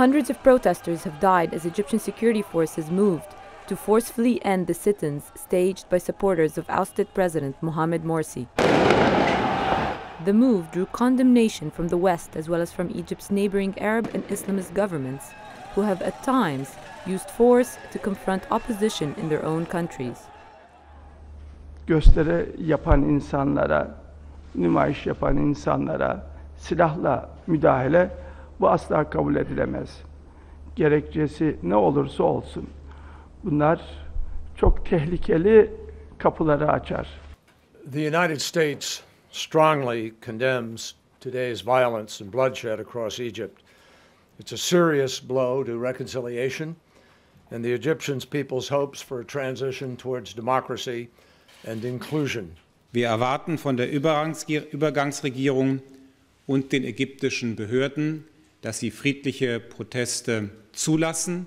Hundreds of protesters have died as Egyptian security forces moved to forcefully end the sit ins staged by supporters of ousted President Mohamed Morsi. The move drew condemnation from the West as well as from Egypt's neighboring Arab and Islamist governments, who have at times used force to confront opposition in their own countries. gösteri yapan insanlara, nümayiş yapan insanlara silahla müdahale bu asla kabul edilemez. Gerekçesi ne olursa olsun. Bunlar çok tehlikeli kapıları açar. The United States strongly condemns today's violence and bloodshed across Egypt. It's a serious blow to reconciliation and the Egyptian people's hopes for a transition towards democracy and inclusion. Wir erwarten von der Übergangsregierung und den ägyptischen Behörden, dass sie friedliche Proteste zulassen.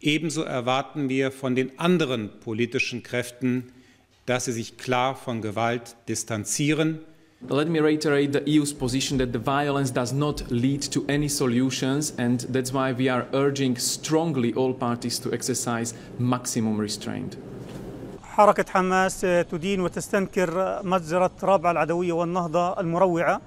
Ebenso erwarten wir von den anderen politischen Kräften, dass sie sich klar von Gewalt distanzieren. Let me reiterate the EU's position that the violence does not lead to any solutions, and that's why we are urging strongly all parties to exercise maximum restraint. حركة حماس تدين وتستنكر مجزرة رابعة العدوية والنهضة المروعة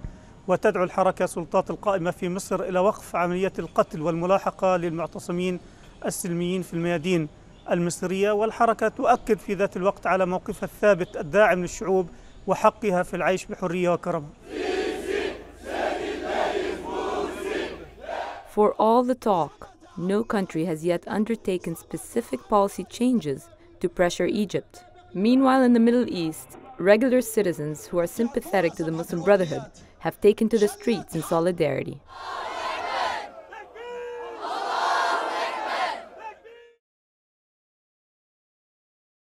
وتدعو الحركة السلطات القائمة في مصر إلى وقف عمليات القتل والملاحقة للمعتصمين السلميين في الميادين المصرية والحركة تؤكد في ذات الوقت على موقفها الثابت الداعم للشعوب وحقها في العيش بحرية وكرم For all the talk, no country has yet undertaken specific policy changes to pressure Egypt. Meanwhile, in the Middle East, regular citizens who are sympathetic to the Muslim Brotherhood have taken to the streets in solidarity.